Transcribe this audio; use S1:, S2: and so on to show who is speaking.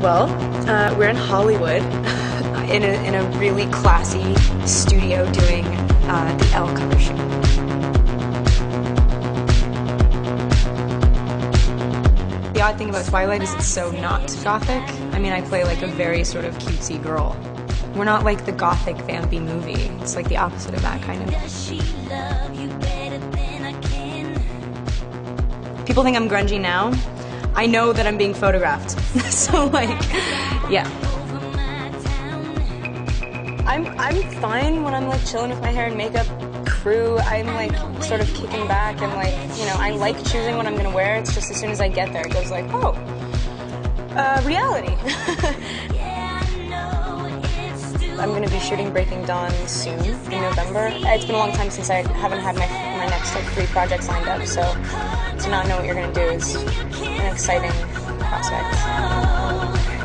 S1: Well, uh, we're in Hollywood in, a, in a really classy studio doing uh, the ELLE cover shoot. The odd thing about Twilight is it's so not gothic. I mean, I play like a very sort of cutesy girl. We're not like the gothic vampy movie. It's like the opposite of that kind of. People think I'm grungy now. I know that I'm being photographed. so like, yeah. I'm I'm fine when I'm like chilling with my hair and makeup crew. I'm like sort of kicking back and like you know I like choosing what I'm gonna wear. It's just as soon as I get there, it goes like oh, uh, reality. I'm gonna be shooting Breaking Dawn soon in November. It's been a long time since I haven't had my my just like three projects lined up. So to not know what you're going to do is an exciting prospect.